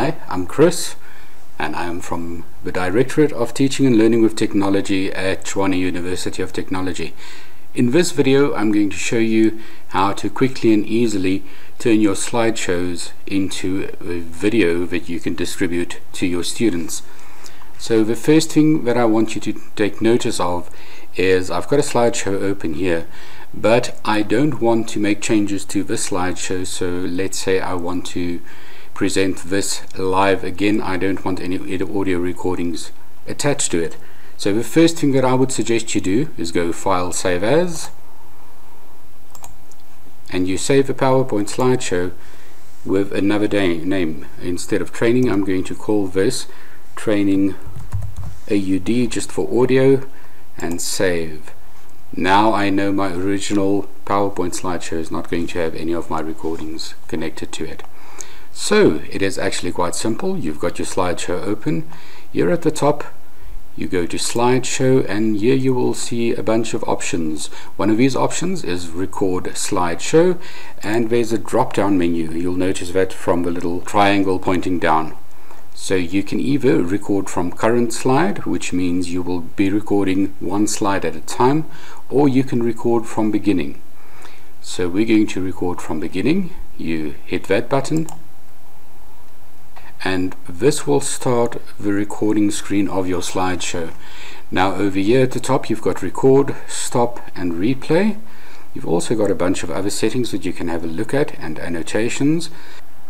Hi, I'm Chris and I'm from the Directorate of Teaching and Learning with Technology at Tshwane University of Technology. In this video I'm going to show you how to quickly and easily turn your slideshows into a video that you can distribute to your students. So the first thing that I want you to take notice of is I've got a slideshow open here but I don't want to make changes to this slideshow so let's say I want to present this live again. I don't want any audio recordings attached to it. So the first thing that I would suggest you do is go file save as and you save a PowerPoint slideshow with another name. Instead of training I'm going to call this training AUD just for audio and save. Now I know my original PowerPoint slideshow is not going to have any of my recordings connected to it so it is actually quite simple. You've got your slideshow open. Here at the top you go to slideshow and here you will see a bunch of options. One of these options is record slideshow and there's a drop down menu. You'll notice that from the little triangle pointing down. So you can either record from current slide, which means you will be recording one slide at a time, or you can record from beginning. So we're going to record from beginning. You hit that button and this will start the recording screen of your slideshow. Now over here at the top you've got record, stop and replay. You've also got a bunch of other settings that you can have a look at and annotations.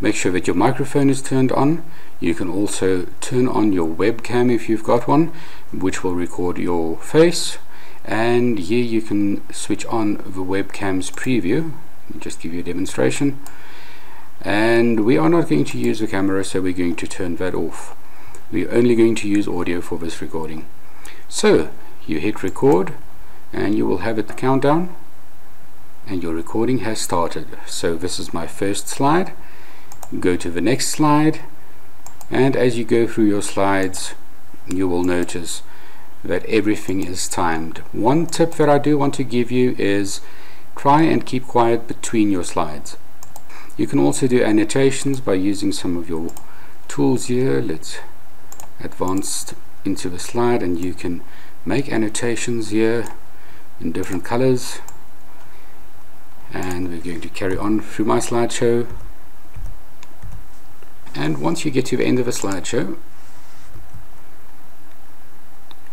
Make sure that your microphone is turned on. You can also turn on your webcam if you've got one, which will record your face. And here you can switch on the webcam's preview. Just give you a demonstration and we are not going to use the camera so we're going to turn that off. We're only going to use audio for this recording. So you hit record and you will have a countdown and your recording has started. So this is my first slide. Go to the next slide and as you go through your slides you will notice that everything is timed. One tip that I do want to give you is try and keep quiet between your slides you can also do annotations by using some of your tools here. Let's advance into the slide and you can make annotations here in different colors. And we're going to carry on through my slideshow. And once you get to the end of a slideshow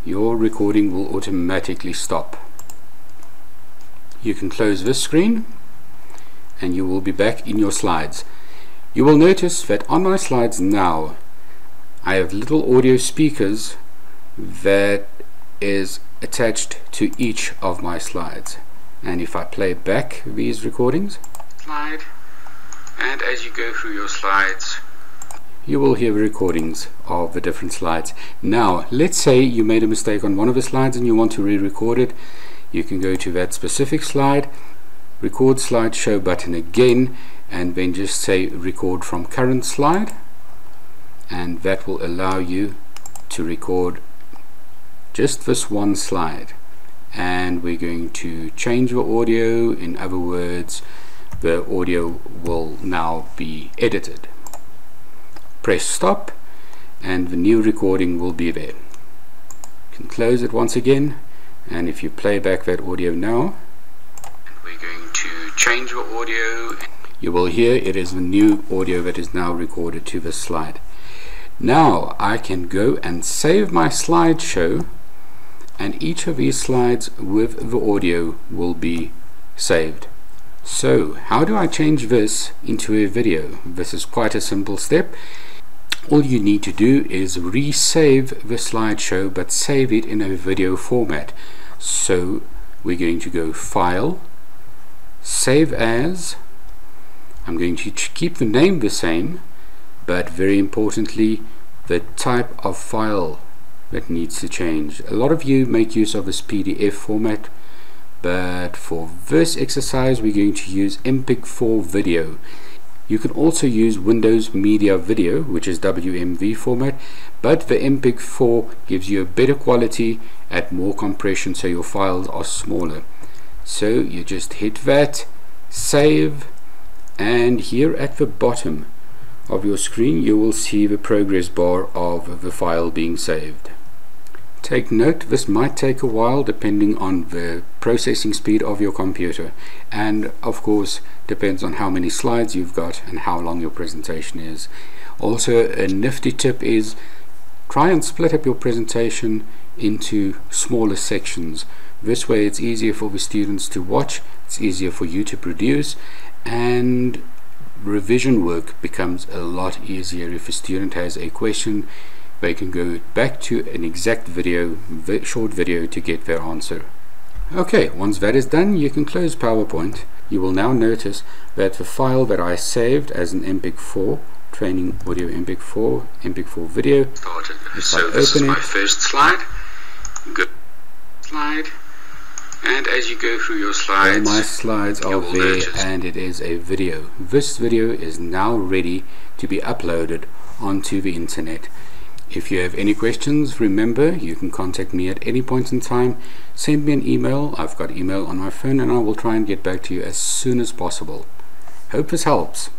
your recording will automatically stop. You can close this screen and you will be back in your slides. You will notice that on my slides now I have little audio speakers that is attached to each of my slides. And if I play back these recordings slide. And as you go through your slides you will hear recordings of the different slides. Now let's say you made a mistake on one of the slides and you want to re-record it. You can go to that specific slide record slideshow button again and then just say record from current slide. And that will allow you to record just this one slide. And we're going to change the audio. In other words the audio will now be edited. Press stop and the new recording will be there. You can close it once again. And if you play back that audio now change your audio you will hear it is the new audio that is now recorded to this slide. Now I can go and save my slideshow and each of these slides with the audio will be saved. So how do I change this into a video? This is quite a simple step. All you need to do is resave the slideshow but save it in a video format. So we're going to go file save as I'm going to keep the name the same but very importantly the type of file that needs to change. A lot of you make use of this PDF format but for this exercise we're going to use MPEG-4 video. You can also use Windows Media Video which is WMV format but the MPEG-4 gives you a better quality at more compression so your files are smaller so you just hit that save and here at the bottom of your screen you will see the progress bar of the file being saved. Take note this might take a while depending on the processing speed of your computer and of course depends on how many slides you've got and how long your presentation is. Also a nifty tip is try and split up your presentation into smaller sections. This way it's easier for the students to watch, it's easier for you to produce and revision work becomes a lot easier if a student has a question they can go back to an exact video, short video to get their answer. Okay, once that is done, you can close PowerPoint. You will now notice that the file that I saved as an MPEG-4, training audio MPEG-4, MPEG-4 video, Started. so this is my first slide. Good slide. And as you go through your slides, all my slides are there and it is a video. This video is now ready to be uploaded onto the internet. If you have any questions, remember you can contact me at any point in time. Send me an email. I've got email on my phone and I will try and get back to you as soon as possible. Hope this helps.